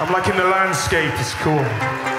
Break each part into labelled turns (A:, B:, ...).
A: I'm like in the landscape, it's cool.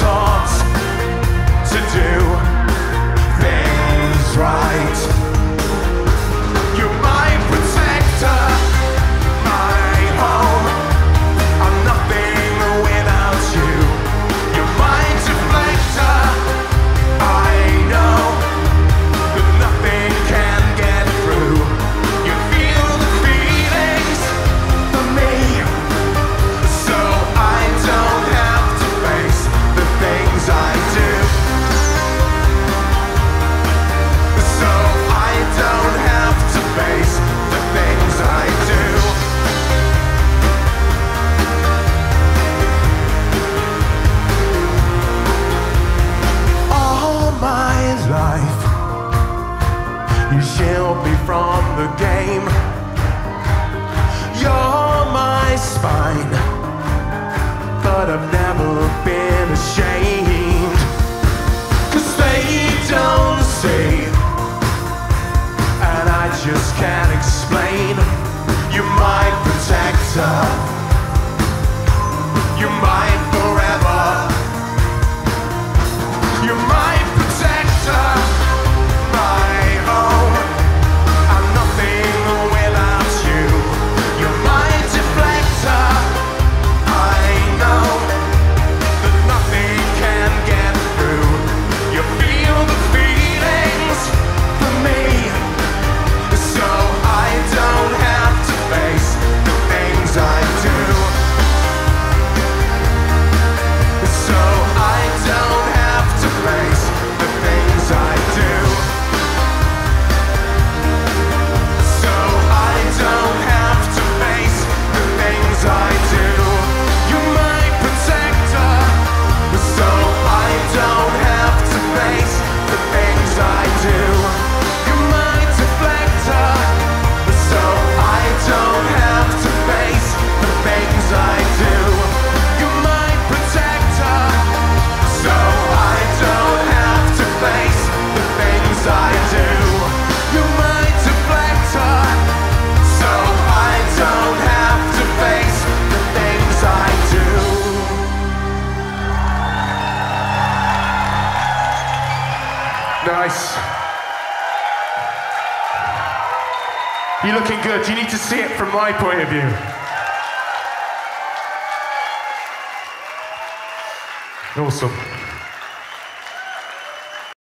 A: taught to do You shield me from the game. You're my spine, but I've never been ashamed.
B: Nice. You're looking good. You need to see it from my point of view. Awesome.